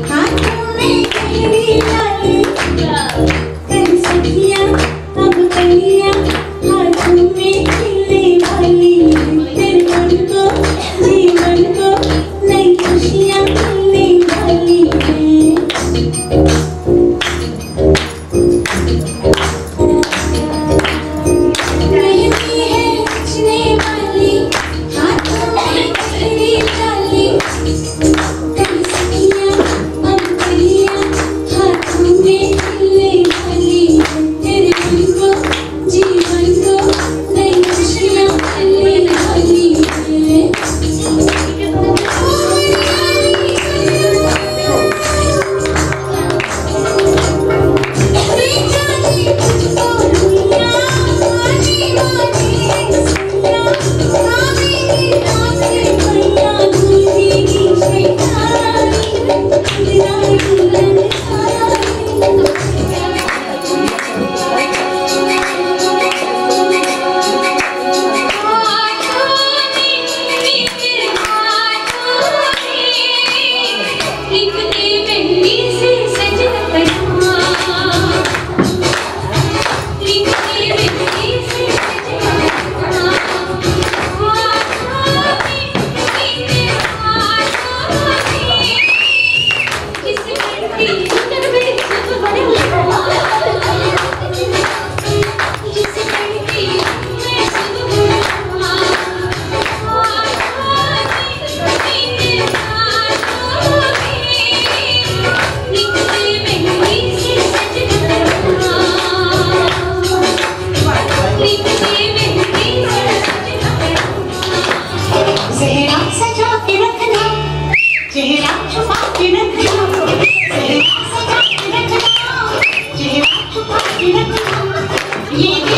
हाथों Yeah.